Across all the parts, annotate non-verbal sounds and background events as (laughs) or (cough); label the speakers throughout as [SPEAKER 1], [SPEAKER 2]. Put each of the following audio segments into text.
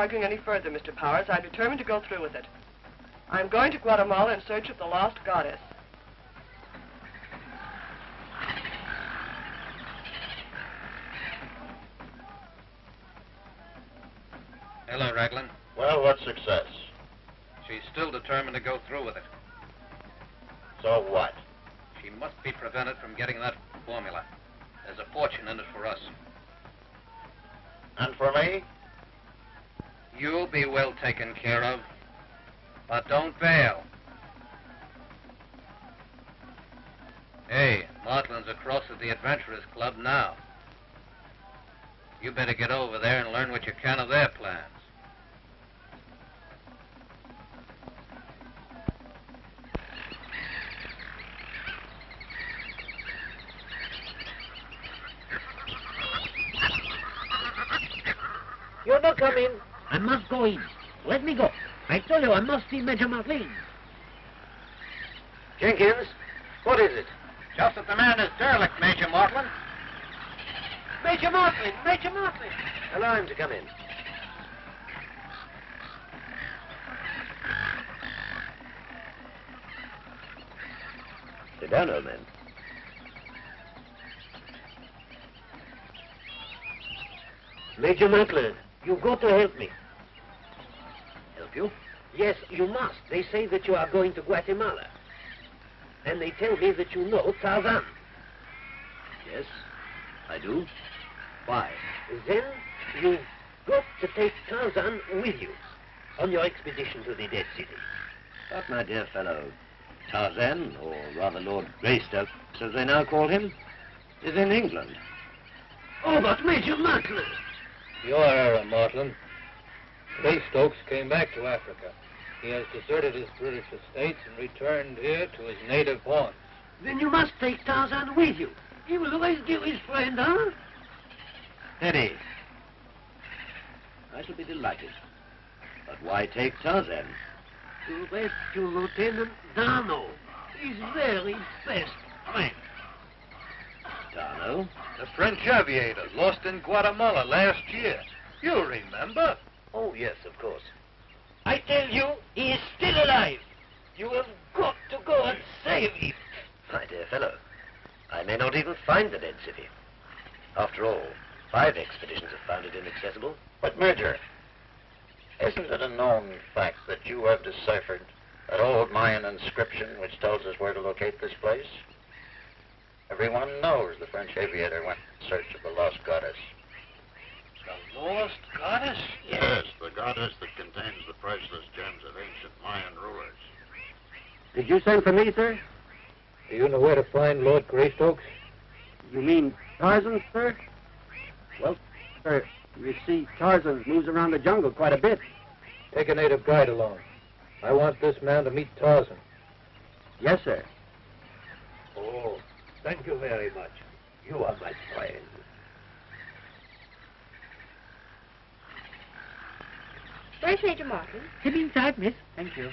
[SPEAKER 1] arguing any further, Mr. Powers. I'm determined to go through with it. I'm going to Guatemala in search of the lost goddess.
[SPEAKER 2] Hello, Raglan.
[SPEAKER 3] Well, what success?
[SPEAKER 2] She's still determined to go through with it.
[SPEAKER 3] So what?
[SPEAKER 2] She must be prevented from getting that formula. There's a fortune in it for us.
[SPEAKER 3] And for me?
[SPEAKER 2] You'll be well taken care of. But don't bail. Hey, Martling's across at the Adventurers Club now. You better get over there and learn what you can of their plans.
[SPEAKER 4] You're not coming. I must go in. Let me go. I told you I must see Major Martin.
[SPEAKER 5] Jenkins, what is it?
[SPEAKER 2] Just that the man is derelict, Major Martlin.
[SPEAKER 4] Major Martin! Major Martin!
[SPEAKER 5] Allow him to come in. Sit down, old man.
[SPEAKER 4] Major Martin, you got to help me.
[SPEAKER 5] Help you?
[SPEAKER 4] Yes, you must. They say that you are going to Guatemala. And they tell me that you know Tarzan.
[SPEAKER 5] Yes, I do. Why?
[SPEAKER 4] Then you've got to take Tarzan with you on your expedition to the Dead City.
[SPEAKER 5] But, my dear fellow, Tarzan, or rather Lord Greystoke, as they now call him, is in England.
[SPEAKER 4] Oh, but Major Martin!
[SPEAKER 6] Your error, Martling. Stokes came back to Africa. He has deserted his British estates and returned here to his native haunts.
[SPEAKER 4] Then you must take Tarzan with you. He will rescue his friend, huh?
[SPEAKER 5] Eddie. I shall be delighted. But why take Tarzan?
[SPEAKER 4] To rescue Lieutenant D'Arnot. He's very best friend.
[SPEAKER 5] D'Arnot?
[SPEAKER 6] The French aviator lost in Guatemala last year. You remember?
[SPEAKER 5] Oh, yes, of course.
[SPEAKER 4] I tell you, he is still alive. You have got to go and save him.
[SPEAKER 5] My dear fellow, I may not even find the dead city. After all, five expeditions have found it inaccessible.
[SPEAKER 3] But, Major, isn't it a known fact that you have deciphered that old Mayan inscription which tells us where to locate this place? Everyone knows the French aviator went in search of the lost goddess.
[SPEAKER 6] The lost goddess?
[SPEAKER 3] Yes, the goddess that contains the priceless gems of ancient Mayan rulers.
[SPEAKER 5] Did you send for me, sir?
[SPEAKER 6] Do you know where to find Lord Greystokes?
[SPEAKER 7] You mean Tarzan, sir? Well, sir, you see, Tarzan moves around the jungle quite a bit.
[SPEAKER 6] Take a native guide along. I want this man to meet Tarzan.
[SPEAKER 7] Yes, sir.
[SPEAKER 4] Oh, thank you very much. You are my friend.
[SPEAKER 8] Where's Major Martin?
[SPEAKER 4] Come inside, miss. Thank you.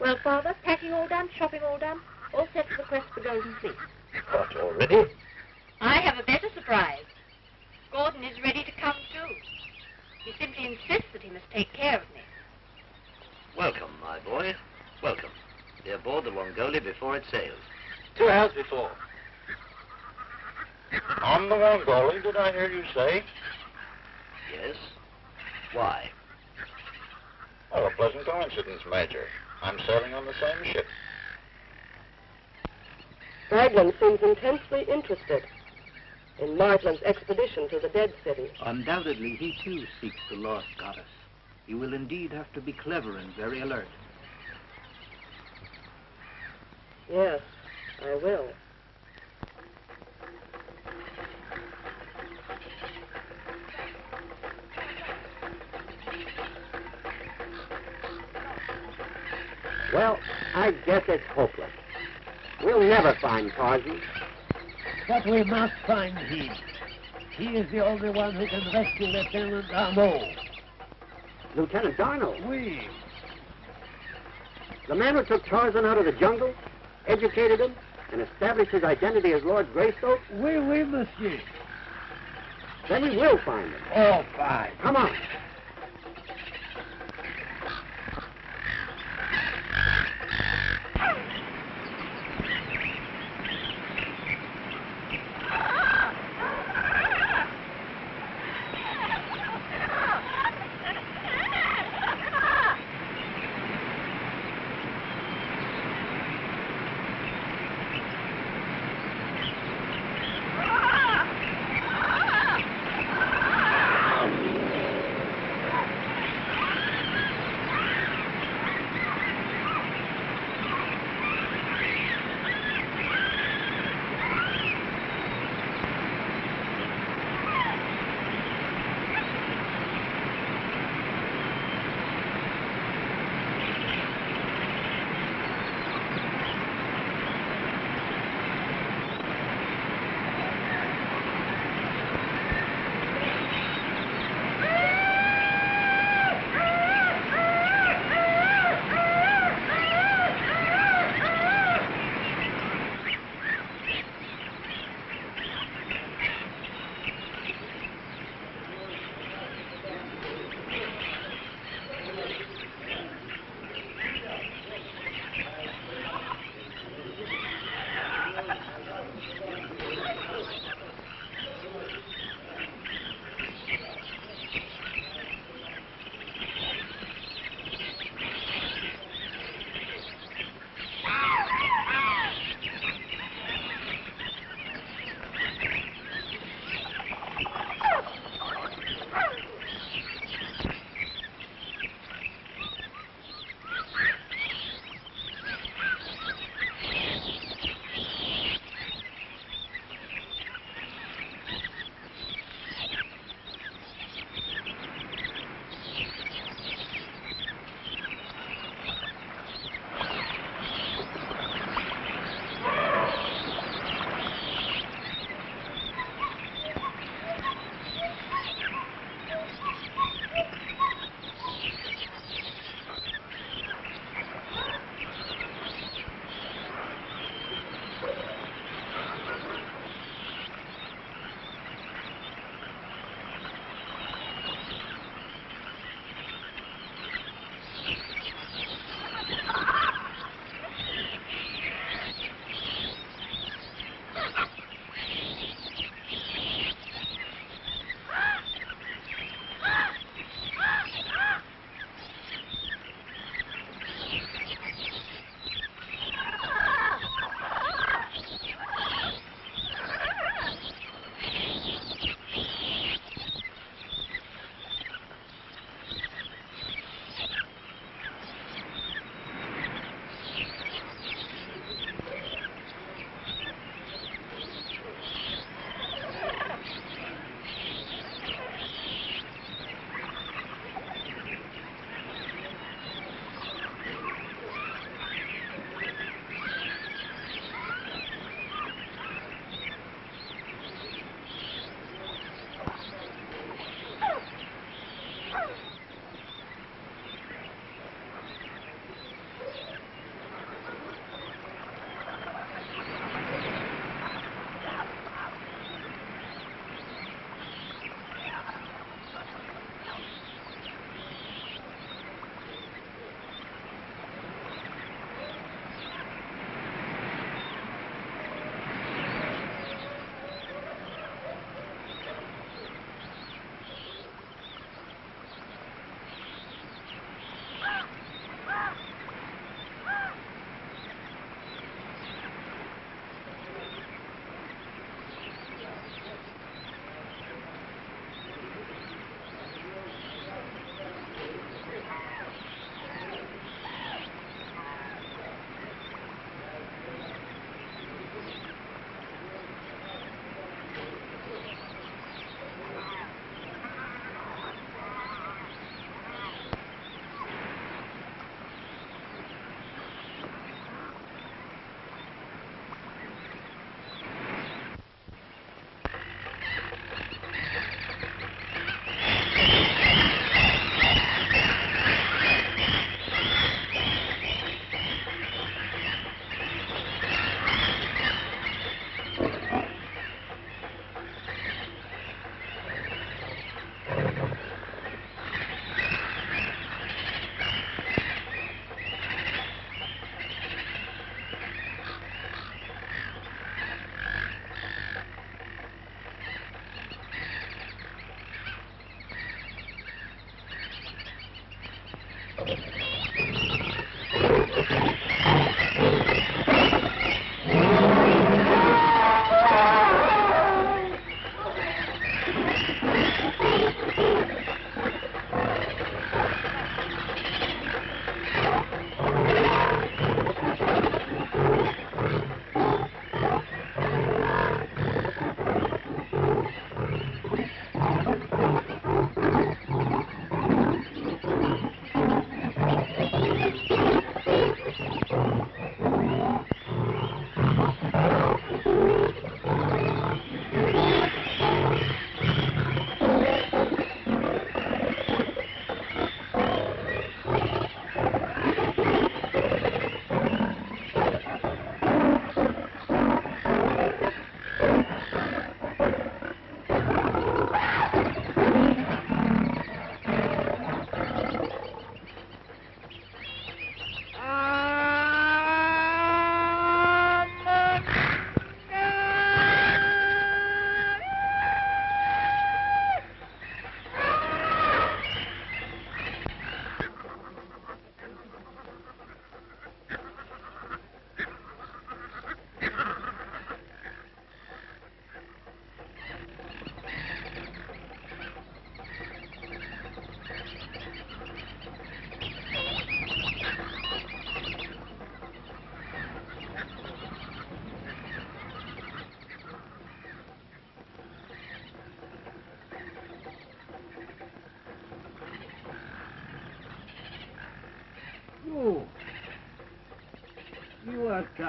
[SPEAKER 8] Well, Father, packing all done, shopping all done, all set for the quest for Golden Fleece.
[SPEAKER 4] What, already?
[SPEAKER 8] I have a better surprise. Gordon is ready to come too. He simply insists that he must take care of me.
[SPEAKER 5] Welcome, my boy. Welcome. Be aboard the Wongoli before it sails.
[SPEAKER 4] Two hours before.
[SPEAKER 3] On the Wongoli, did I hear you say?
[SPEAKER 5] Yes? Why?
[SPEAKER 3] Oh, a pleasant coincidence, Major. I'm sailing on the same ship.
[SPEAKER 1] Raglan seems intensely interested in Martling's expedition to the Dead City.
[SPEAKER 9] Undoubtedly, he too seeks the lost goddess. You will indeed have to be clever and very alert.
[SPEAKER 1] Yes, I will.
[SPEAKER 7] Well, I guess it's hopeless. We'll never find Tarzan.
[SPEAKER 4] But we must find him. He is the only one who can rescue Lieutenant D'Arnot.
[SPEAKER 7] Lieutenant D'Arnot.
[SPEAKER 4] We.
[SPEAKER 10] The man who took Tarzan out of the jungle, educated him, and established his identity as Lord Greystoke?
[SPEAKER 4] Oui, oui, monsieur.
[SPEAKER 10] Then we will find him.
[SPEAKER 4] All fine.
[SPEAKER 10] Come on.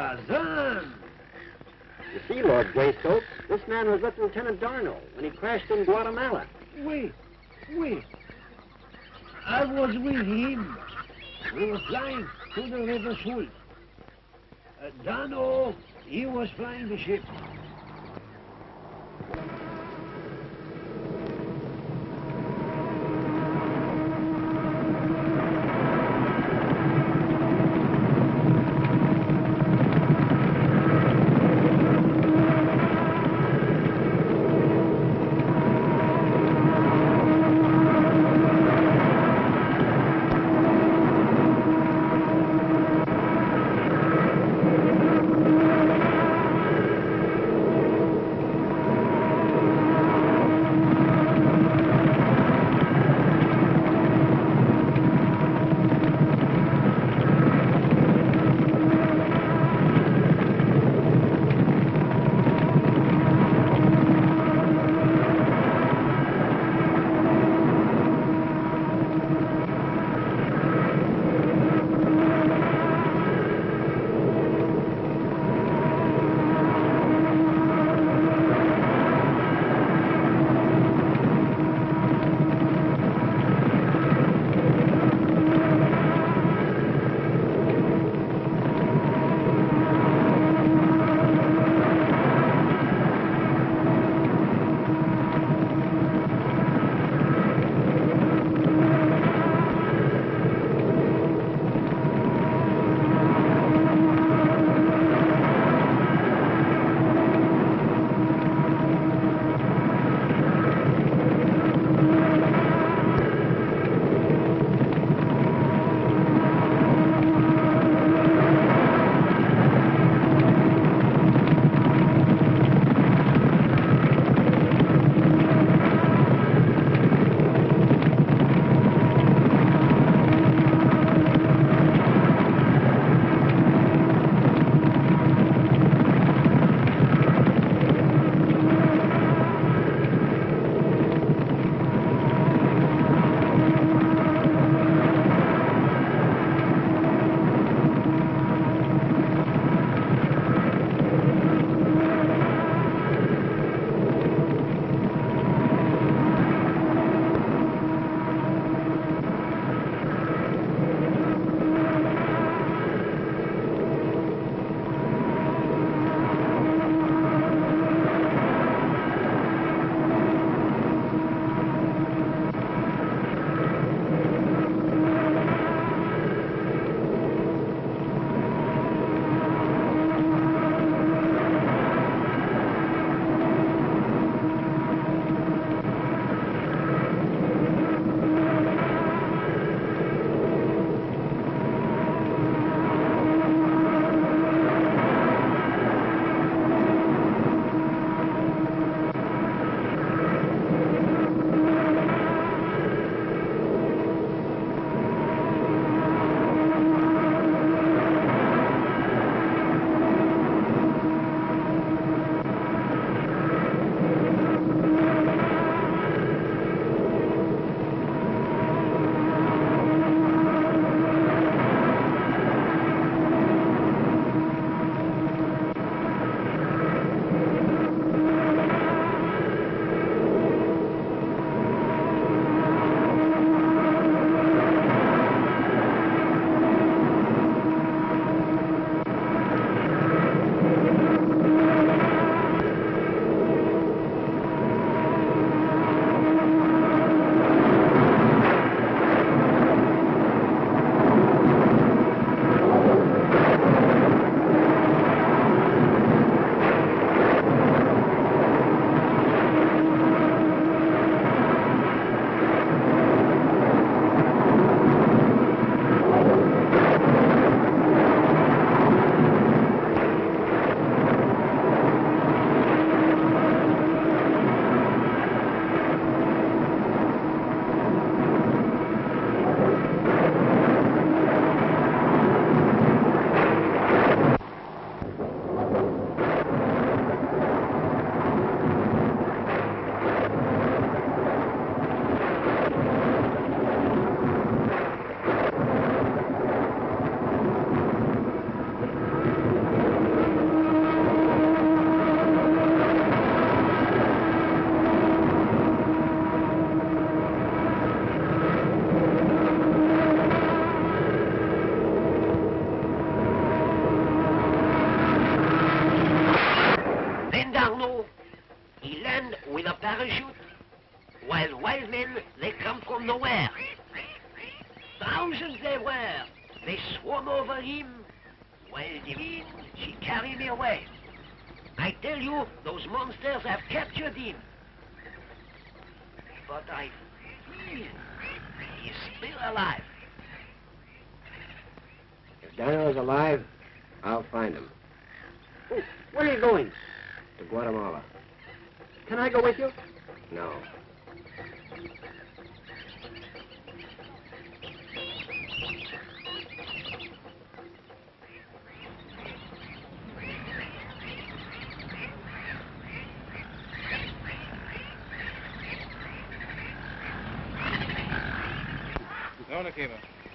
[SPEAKER 4] Tarzan.
[SPEAKER 10] You see, Lord Greystoke, this man was with Lieutenant D'Arnot when he crashed in Guatemala.
[SPEAKER 4] Oui, oui. I was with him. We were flying to the River Sul. Uh, Dano, he was flying the ship.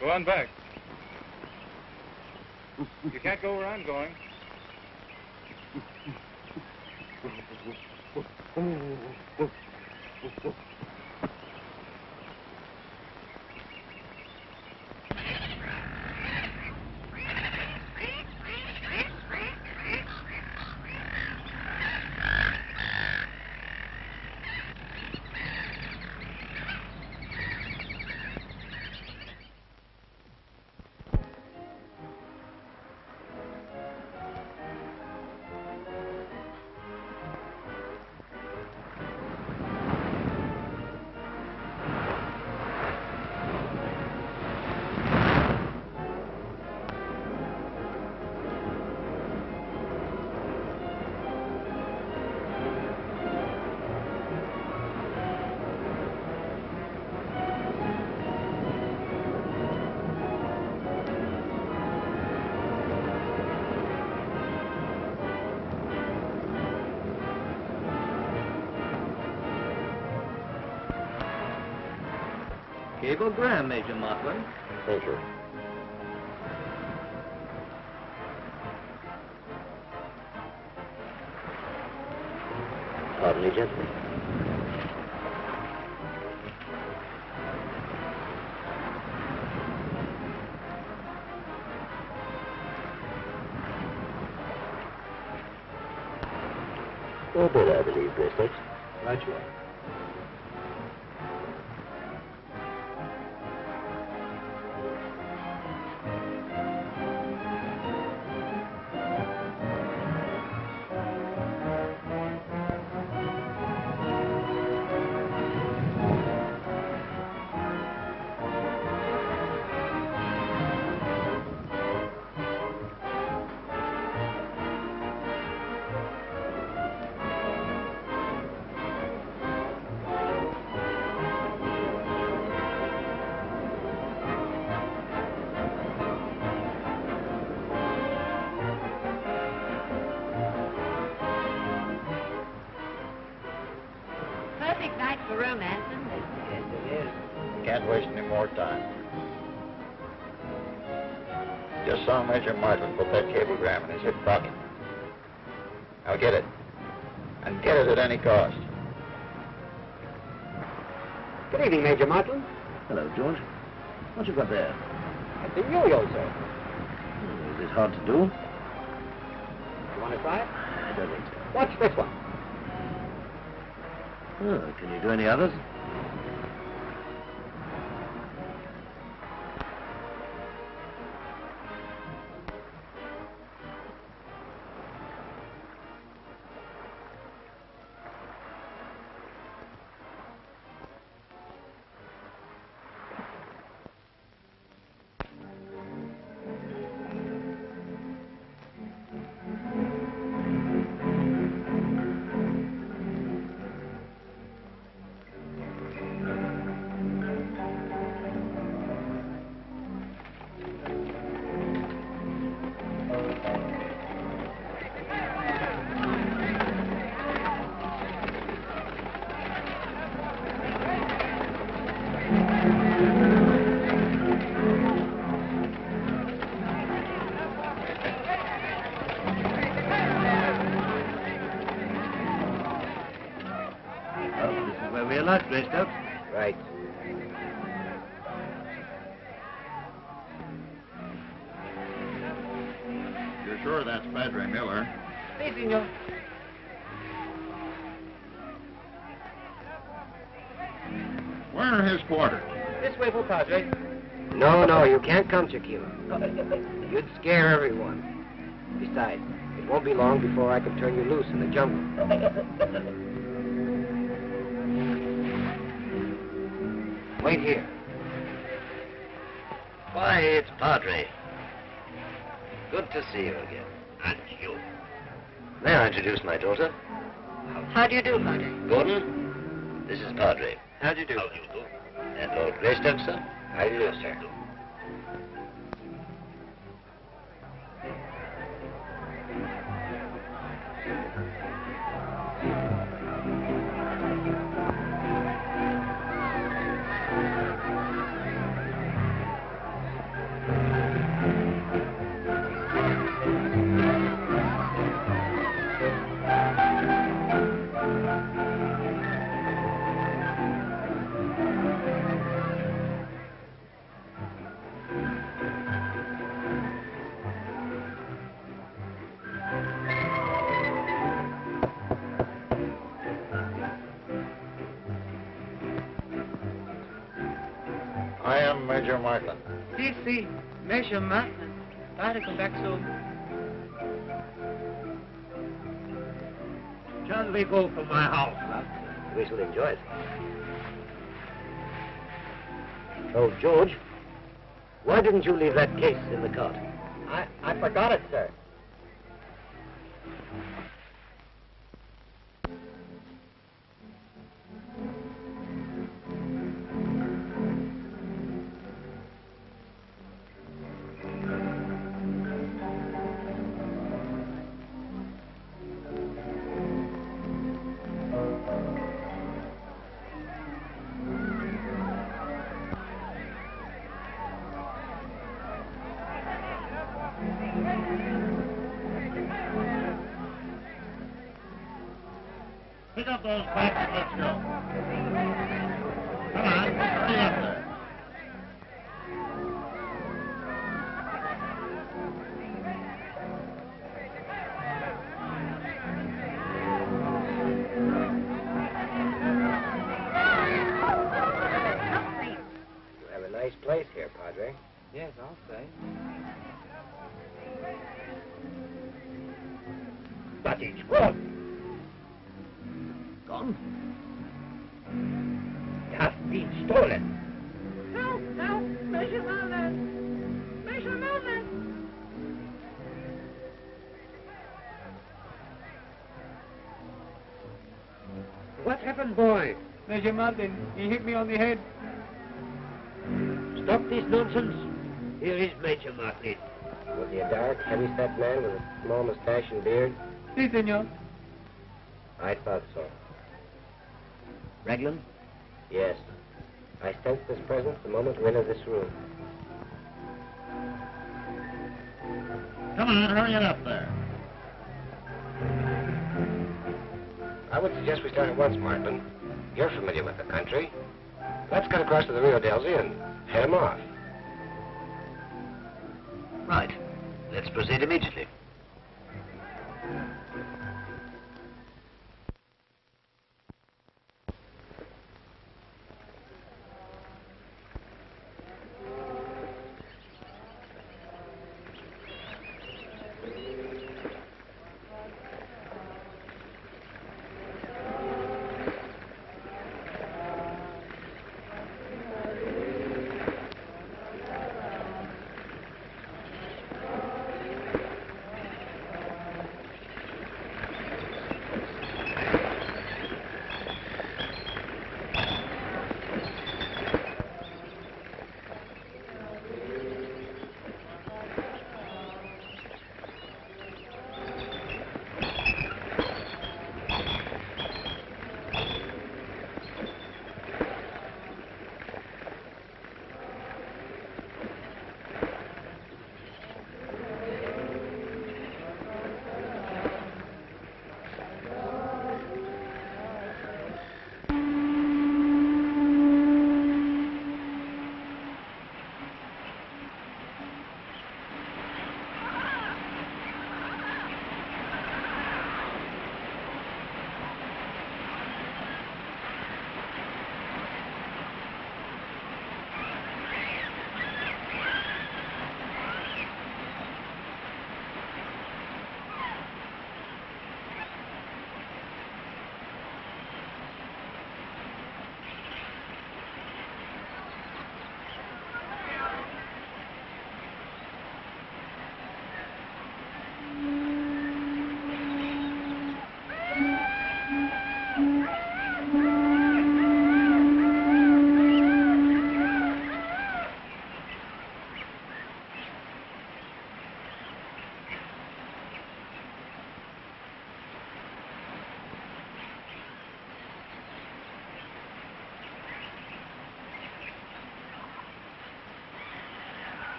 [SPEAKER 10] Go
[SPEAKER 11] on back. You can't go where I'm going.
[SPEAKER 9] Cablegram, Major Martland.
[SPEAKER 3] Yes, sir.
[SPEAKER 5] Pardon me, gentlemen. Oh, well, did I believe bracelets?
[SPEAKER 10] Right you are.
[SPEAKER 3] Cablegram in his hip pocket. I'll get it. And get it at any cost.
[SPEAKER 10] Good evening, Major Martland.
[SPEAKER 5] Hello, George. What you got there?
[SPEAKER 10] At the yo-yo, sir.
[SPEAKER 5] Hmm, Is it hard to do?
[SPEAKER 10] You want to try it?
[SPEAKER 5] I don't think so.
[SPEAKER 10] Watch this one.
[SPEAKER 5] Oh, can you do any others? This is where we are like, Greystoke.
[SPEAKER 3] Right. You're sure that's Padre Miller?
[SPEAKER 10] Si, senor.
[SPEAKER 3] Where are his quarters?
[SPEAKER 10] This way for Padre.
[SPEAKER 7] No, no, you can't come, Chiquila. (laughs) You'd scare everyone. Besides, it won't be long before I can turn you loose in the jungle. (laughs) Wait here.
[SPEAKER 5] Why, it's Padre. Good to see you again.
[SPEAKER 3] And you.
[SPEAKER 5] May I introduce my daughter?
[SPEAKER 8] How do you do, Padre?
[SPEAKER 5] Gordon, this is Padre.
[SPEAKER 3] How do you do? How do you do?
[SPEAKER 5] And Lord Greystoke, sir?
[SPEAKER 3] How do you do, sir? Major Martin.
[SPEAKER 12] Si, si, Major Martin. Try to come back soon.
[SPEAKER 4] Shall we go to my house, lad?
[SPEAKER 7] We shall enjoy it. Oh, George, why didn't you leave that case in the cart?
[SPEAKER 3] I, I forgot it, sir.
[SPEAKER 4] Pick boy?
[SPEAKER 12] Major Martin, he hit me on the head.
[SPEAKER 4] Stop this nonsense. Here is Major Martin.
[SPEAKER 7] Was he a dark, heavy-set man with a small mustache and beard?
[SPEAKER 12] Si, senor.
[SPEAKER 7] I thought so.
[SPEAKER 5] Raglan?
[SPEAKER 7] Yes. I sensed this presence the moment we entered this room.
[SPEAKER 4] Come on, hurry it up there.
[SPEAKER 7] I would suggest we start at once, Martin. You're familiar with the country. Let's cut across to the Rio Delzy and head 'em off.
[SPEAKER 5] Right. Let's proceed immediately.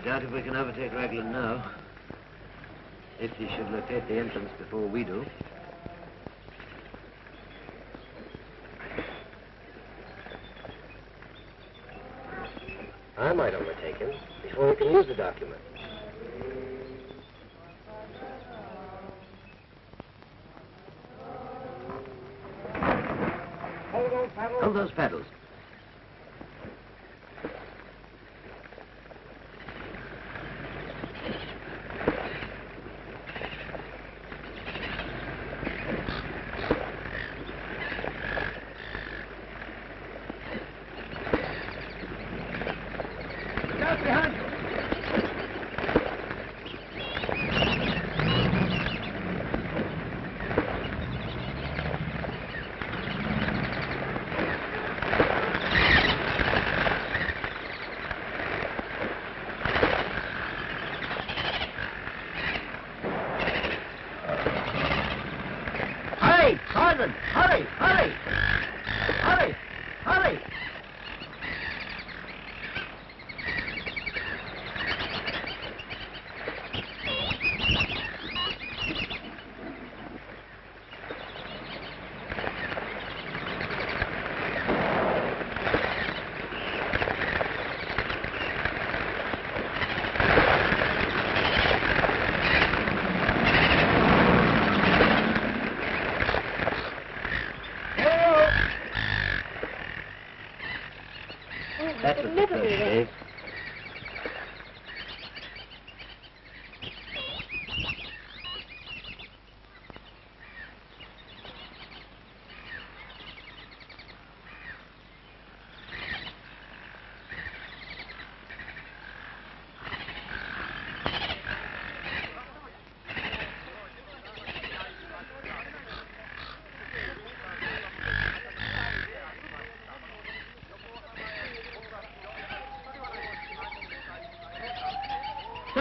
[SPEAKER 5] I doubt if we can overtake Raglan now. If he should locate the entrance before we do.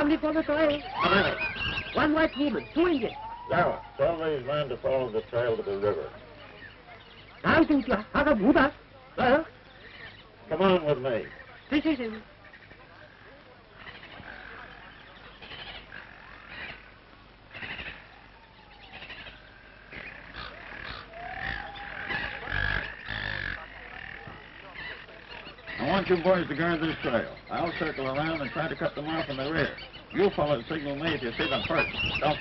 [SPEAKER 4] Somebody for the trail. One white woman, two Indians.
[SPEAKER 13] Now, tell these men to follow the trail to the river.
[SPEAKER 4] I'll think you have a Buddha. Well,
[SPEAKER 13] Come on with me.
[SPEAKER 4] this is him.
[SPEAKER 3] I want you boys to guard this trail. I'll circle around and try to cut them off in the rear. You fellows signal me if you see them first. Don't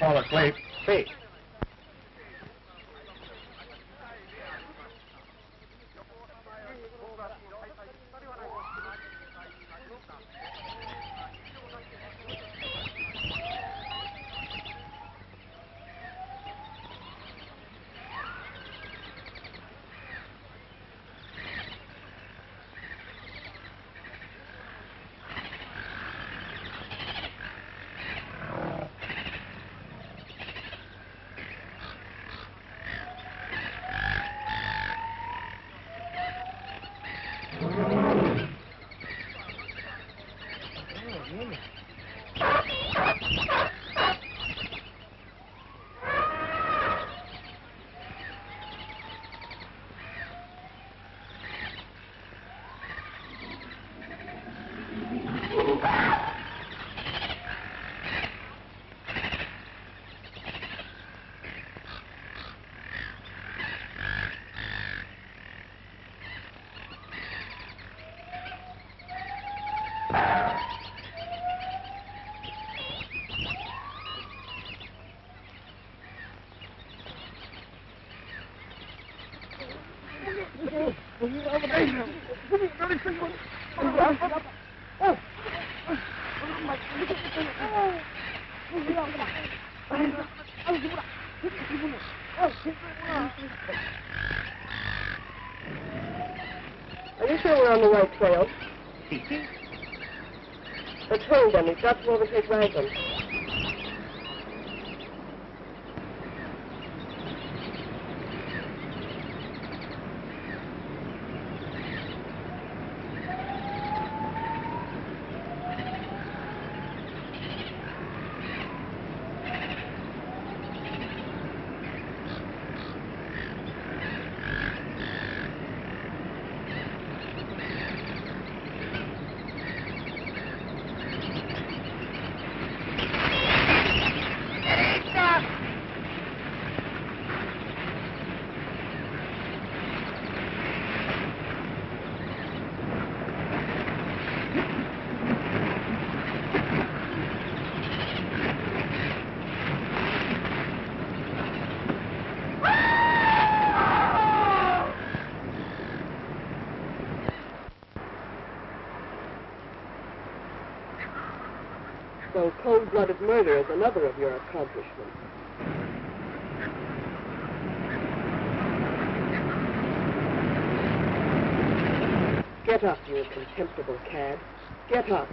[SPEAKER 3] follow Cleve.
[SPEAKER 13] See.
[SPEAKER 1] Are you sure we're on the right trail? The train, then. We've got to overtake Raglan. Cold-blooded murder is another of your accomplishments. Get up, you contemptible cad. Get up.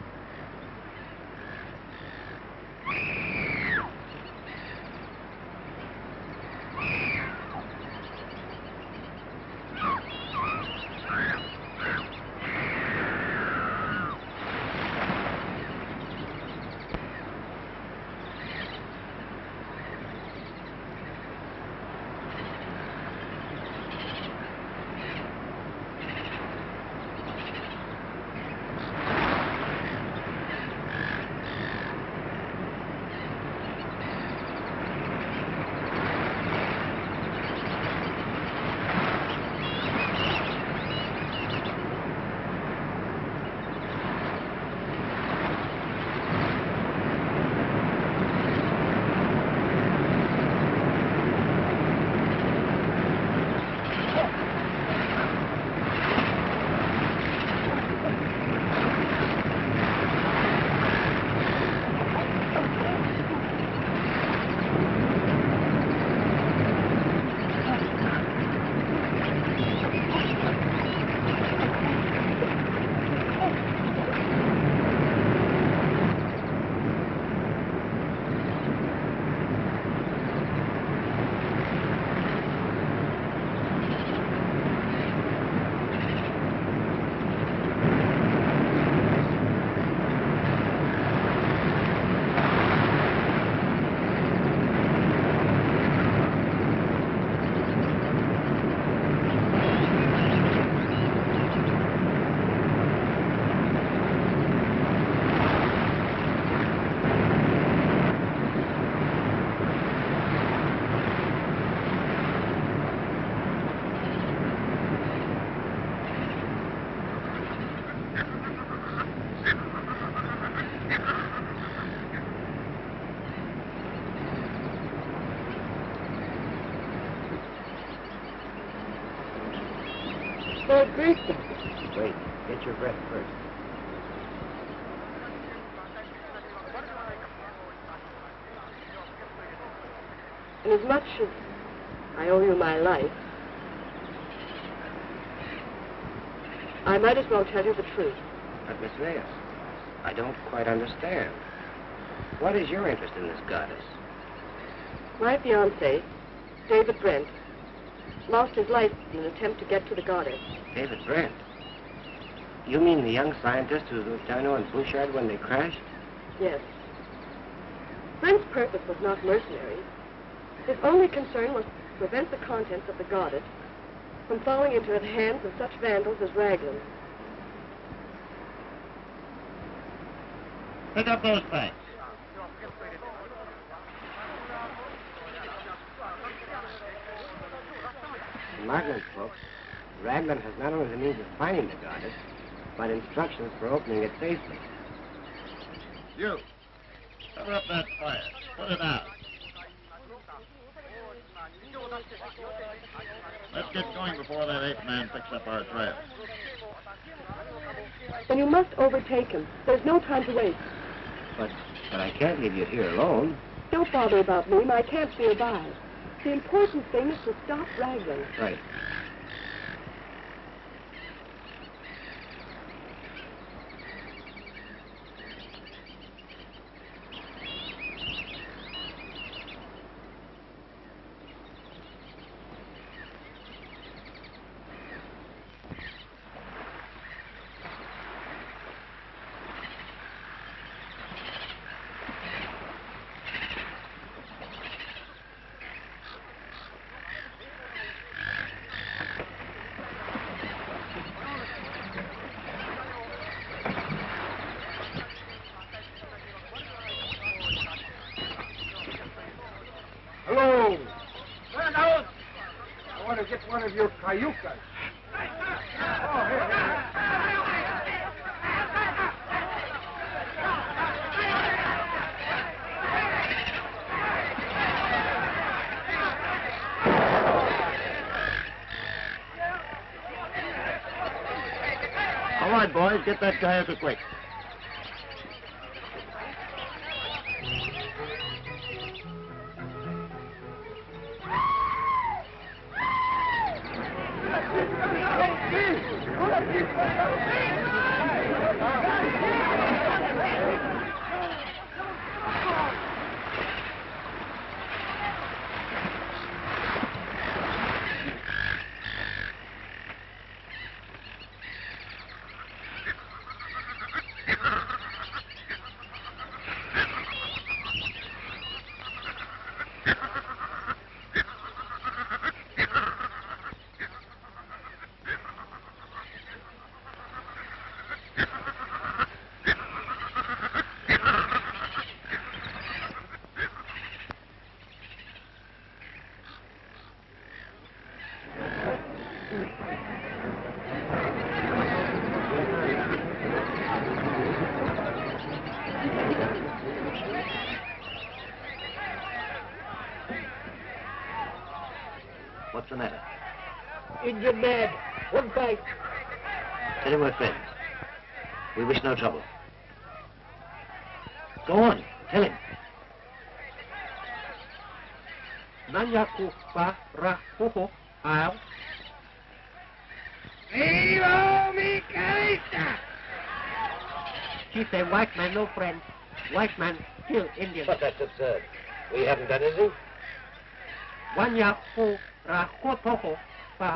[SPEAKER 7] Wait, get your breath first.
[SPEAKER 1] Inasmuch as I owe you my life, I might as well tell you the truth.
[SPEAKER 7] But, Miss Vale, I don't quite understand. What is your interest in this goddess?
[SPEAKER 1] My fiancé, David Brent, lost his life in an attempt to get to the goddess.
[SPEAKER 7] David Brent. You mean the young scientist who was with D'Arnot and Bouchard when they crashed?
[SPEAKER 1] Yes. Brent's purpose was not mercenary. His only concern was to prevent the contents of the goddess from falling into the hands of such vandals as Raglan.
[SPEAKER 3] Pick up those things.
[SPEAKER 7] Martling's books, Raglan has not only the means of finding the goddess, but instructions for opening it safely.
[SPEAKER 3] You. Cover up that fire. Put it out. Let's get going before that ape man picks up our trail.
[SPEAKER 1] Then you must overtake him. There's no time to waste.
[SPEAKER 7] But, but I can't leave you here alone.
[SPEAKER 1] Don't bother about me. My camp's nearby. The important thing is to stop Raglan.
[SPEAKER 7] Right.
[SPEAKER 4] One of your cayucas. Oh, here, here.
[SPEAKER 3] All right, boys, get that kayak quick.
[SPEAKER 7] What's the matter?
[SPEAKER 4] Injured man. One fight.
[SPEAKER 7] Tell him we're friends. We wish no trouble. Go on. Tell him.
[SPEAKER 4] Nanyaku pa ra ho ho ao.
[SPEAKER 14] Viva mi carita!
[SPEAKER 4] She's a white man, no friend. White man, kill Indian.
[SPEAKER 7] But that's absurd. We haven't done anything.
[SPEAKER 4] Wanya Wanyaku ra ho ho ho pa.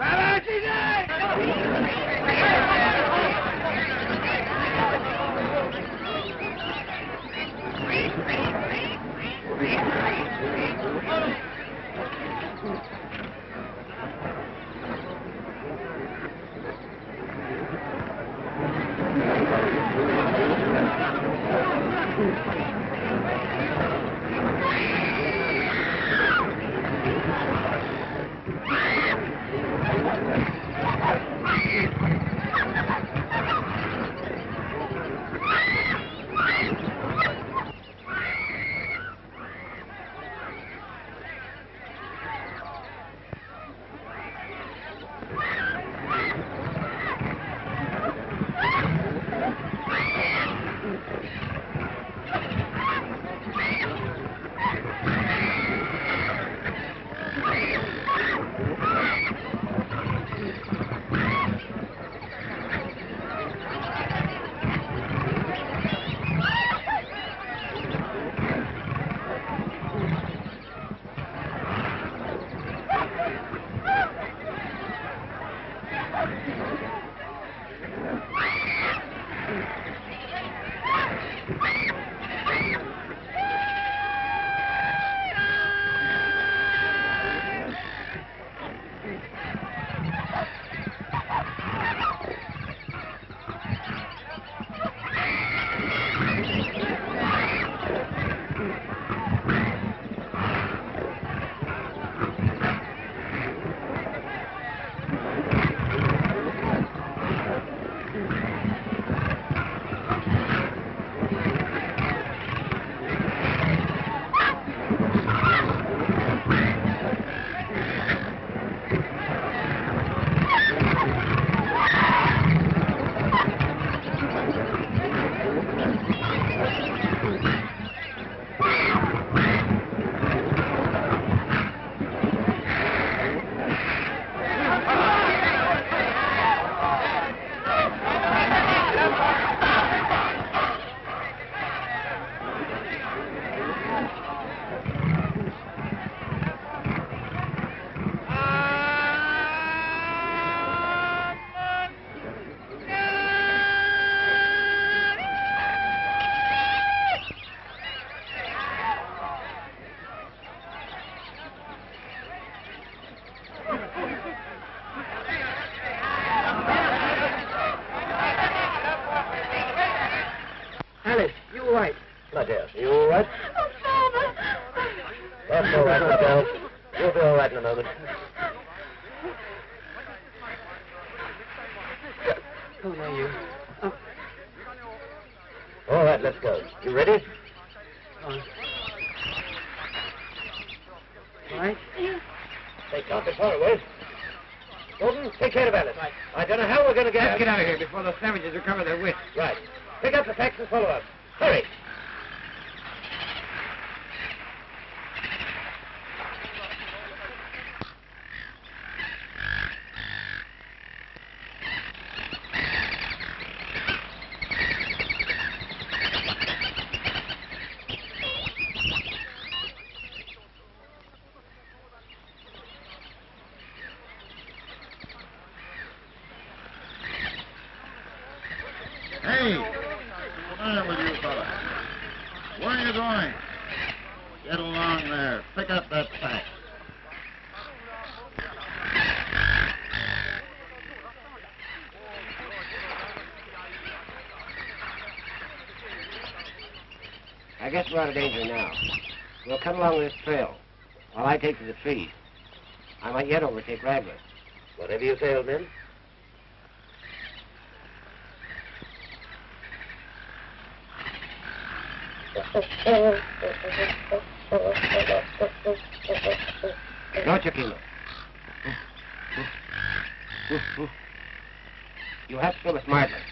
[SPEAKER 15] the savages recover their wits.
[SPEAKER 7] Right. Pick up the Texas Follow us. We're out of danger now. We'll cut along this trail while I take to the trees. I might yet overtake Raglan. Whatever you say, old man. No, Chiquillo. You have to
[SPEAKER 3] go with Martling.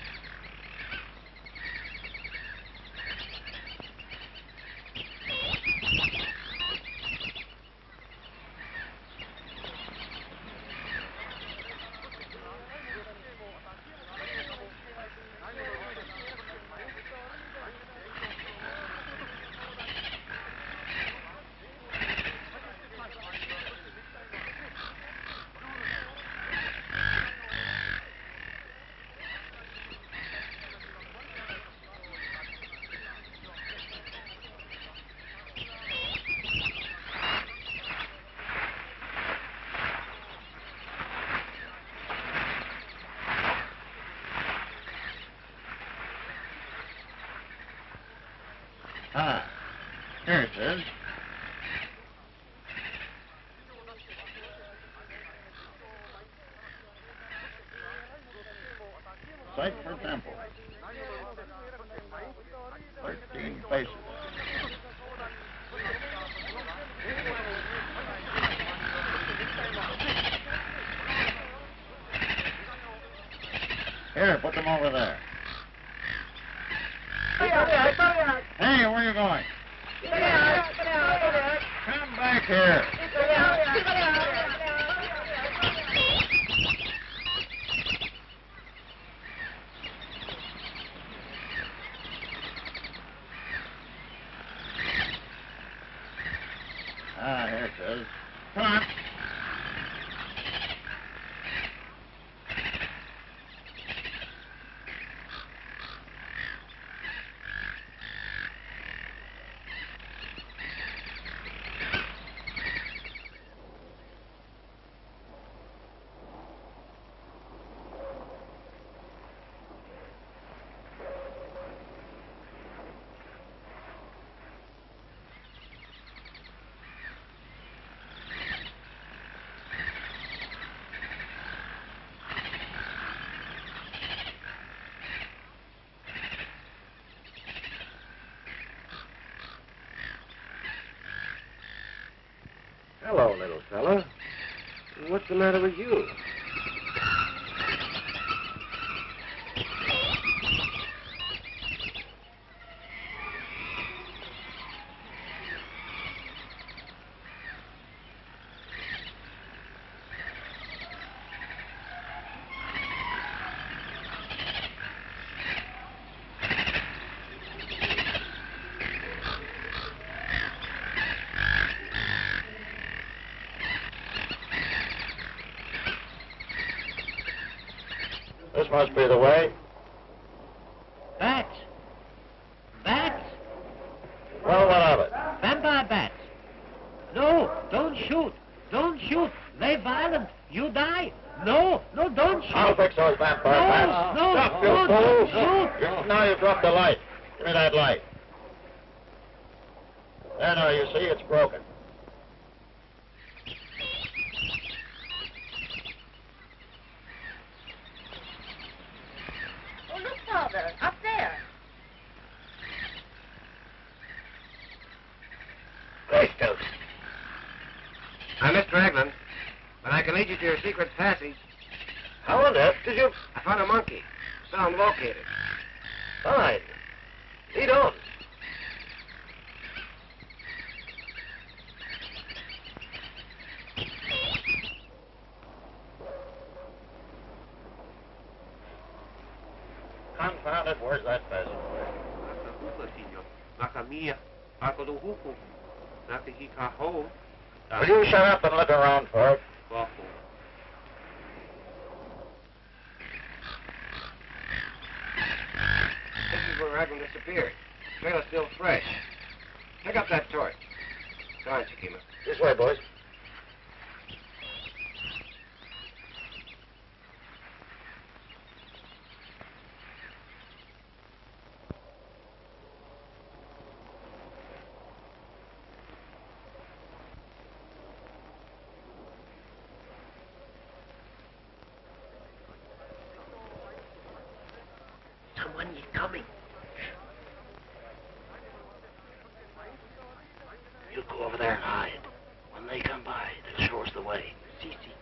[SPEAKER 7] Hello, little fella. What's the matter with you?
[SPEAKER 3] Must be the way.
[SPEAKER 5] Raglan disappeared. Trail is still fresh. Pick up that torch. Come on.
[SPEAKER 16] This way, boys.
[SPEAKER 4] Someone is coming. You go over there and hide. When they come by, they'll show us the way. See, see.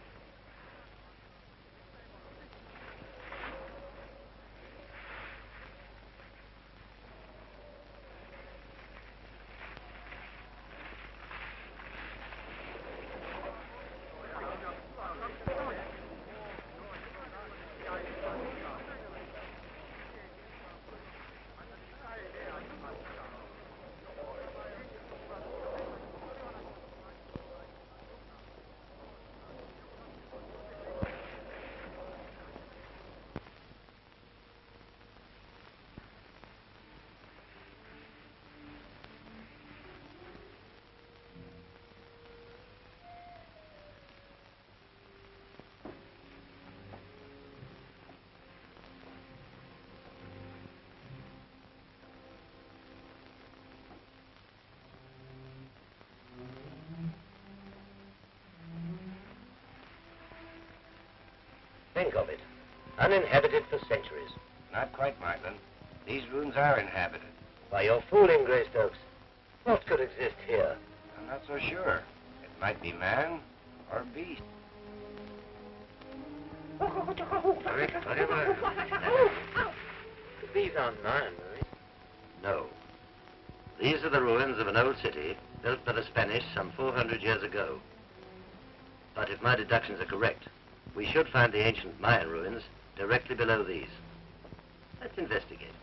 [SPEAKER 5] Think of it. Uninhabited for centuries. Not quite, Martling. These ruins are inhabited. Why, you're fooling, Greystokes. What could exist here? I'm not so sure. It might be man or beast.
[SPEAKER 16] These aren't mine, are they?
[SPEAKER 5] No. These are the ruins of an old city built by the Spanish some 400 years ago. But if my deductions are correct, we should find the ancient Mayan ruins directly below these. Let's investigate.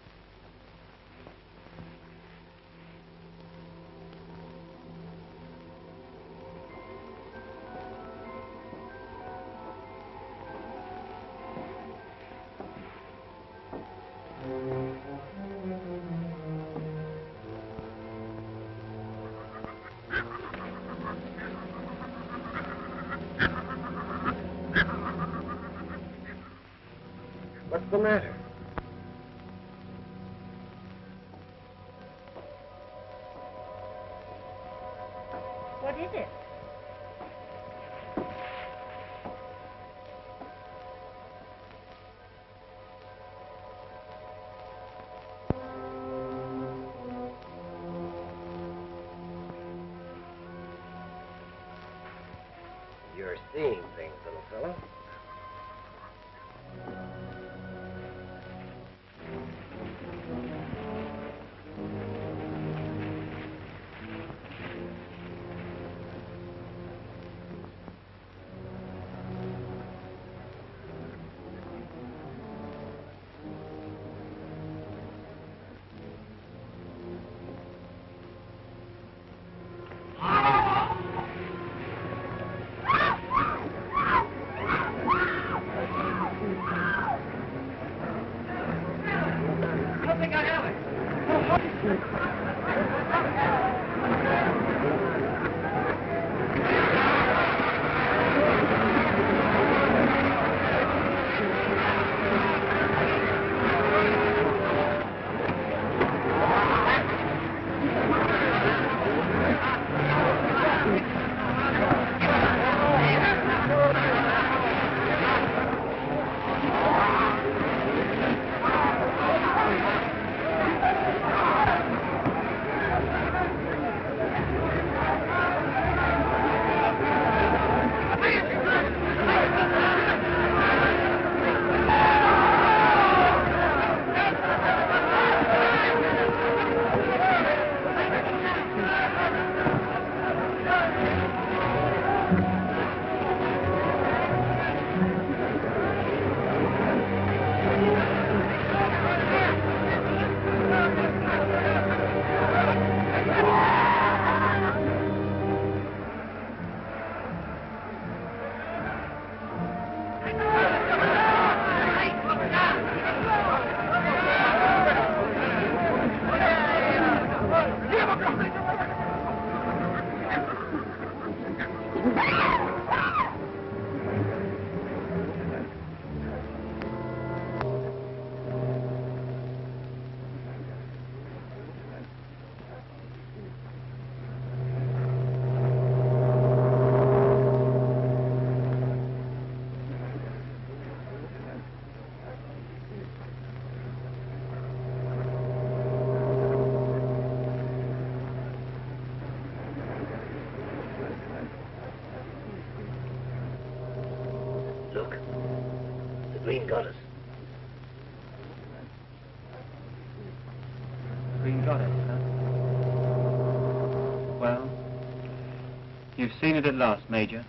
[SPEAKER 8] Seen it at last, Major.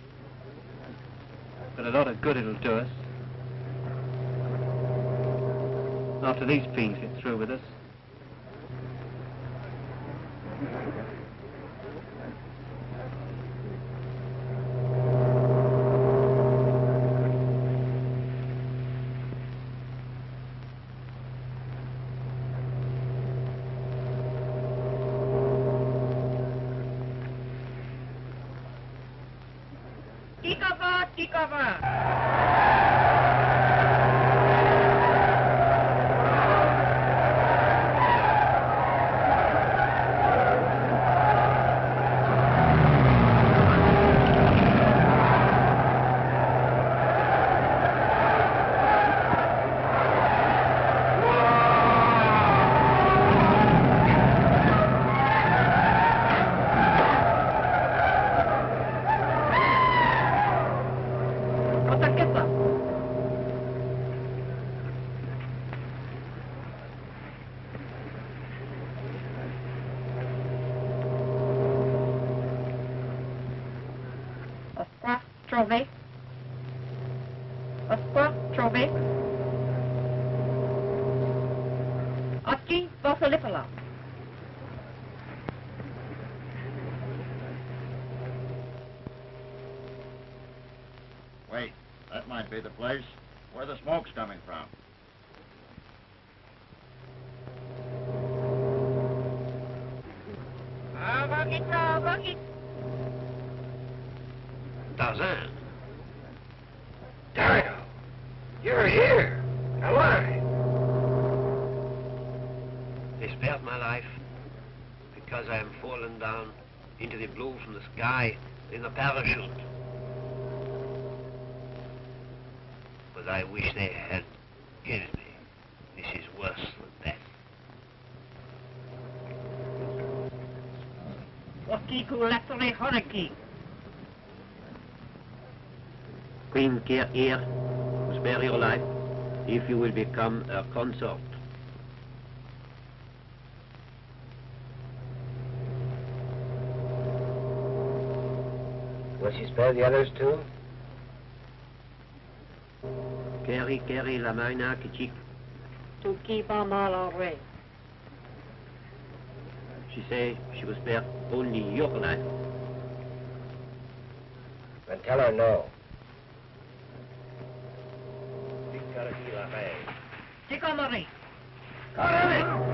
[SPEAKER 8] But a lot of good it'll do us. After these fiends get through with us.
[SPEAKER 4] You will become her consort.
[SPEAKER 7] Will she spare the others too?
[SPEAKER 4] Carry, carry la maina kichik.
[SPEAKER 17] To keep on all way.
[SPEAKER 4] She say she will spare only your life.
[SPEAKER 7] Then tell her no.
[SPEAKER 17] Ticomari.
[SPEAKER 10] Welcome!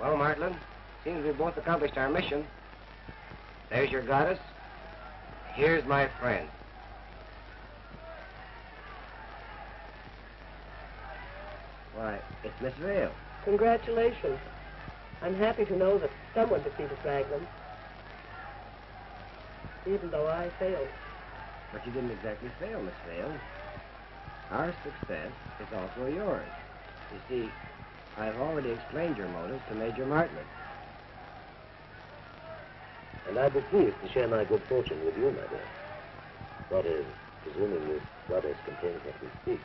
[SPEAKER 7] Well, Martling, seems we both accomplished our mission. There's your goddess. Here's my friend. Why, it's Miss Vale.
[SPEAKER 1] Congratulations. I'm happy to know that someone defeated Raglan. Even though I failed.
[SPEAKER 7] But you didn't exactly fail, Miss Vale. Our success is also yours. You see, I've already explained your motives to Major Martling.
[SPEAKER 5] And I'd be pleased to share my good fortune with you, my dear. That is, presuming this goddess contains what we speak.